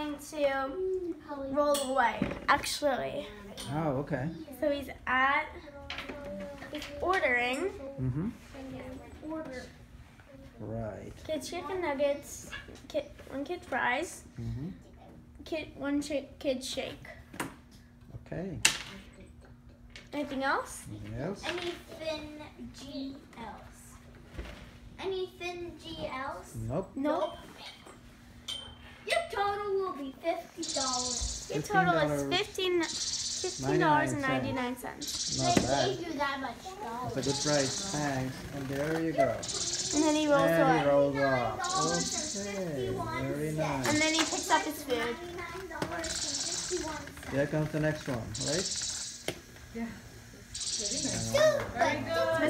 going to roll away, actually. Oh, okay. So he's at, he's ordering Mm-hmm. Right. kid chicken nuggets, kid, one kid fries, Mm-hmm. kid, one sh- kid shake. Okay. Anything else? Yes. Any thin GLs? Any thin GLs? Nope. Nope. Your total will be fifty dollars. Your total is $15. fifteen fifteen dollars and ninety nine cents. Not They bad. gave you that much dollars. That's a good price. Thanks. And there you go. And then he rolls And he rolls off. Okay. Very nice. And then he picks up his food. Ninety-nine dollars and cents. Here comes the next one, right? Yeah. And one more. Very good.